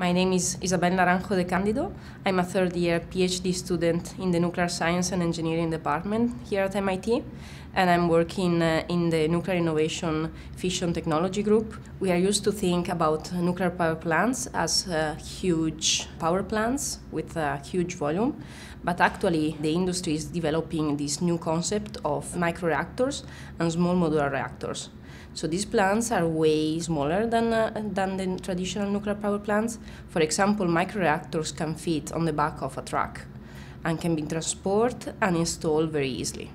My name is Isabel Naranjo de Candido. I'm a third year PhD student in the Nuclear Science and Engineering Department here at MIT, and I'm working uh, in the Nuclear Innovation Fission Technology Group. We are used to think about nuclear power plants as uh, huge power plants with a huge volume, but actually the industry is developing this new concept of microreactors and small modular reactors. So these plants are way smaller than, uh, than the traditional nuclear power plants. For example, microreactors can fit on the back of a truck and can be transported and installed very easily.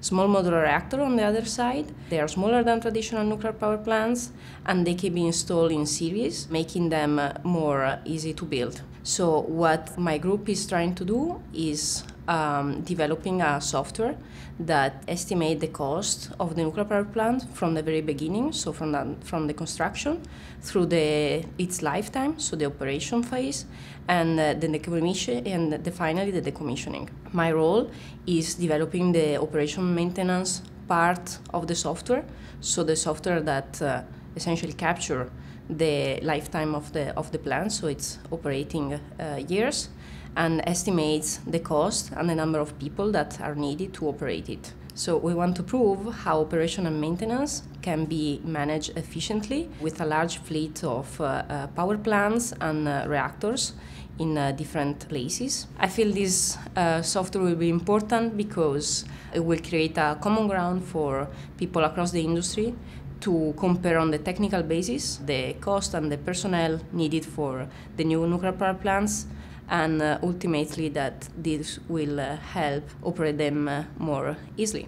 Small modular reactor on the other side, they are smaller than traditional nuclear power plants and they can be installed in series, making them uh, more uh, easy to build. So what my group is trying to do is um, developing a software that estimate the cost of the nuclear power plant from the very beginning, so from the, from the construction through the its lifetime, so the operation phase, and uh, then the commission and the, finally the decommissioning. My role is developing the operation maintenance part of the software, so the software that uh, essentially capture the lifetime of the of the plant, so it's operating uh, years, and estimates the cost and the number of people that are needed to operate it. So we want to prove how operation and maintenance can be managed efficiently with a large fleet of uh, uh, power plants and uh, reactors in uh, different places. I feel this uh, software will be important because it will create a common ground for people across the industry to compare on the technical basis the cost and the personnel needed for the new nuclear power plants and uh, ultimately that this will uh, help operate them uh, more easily.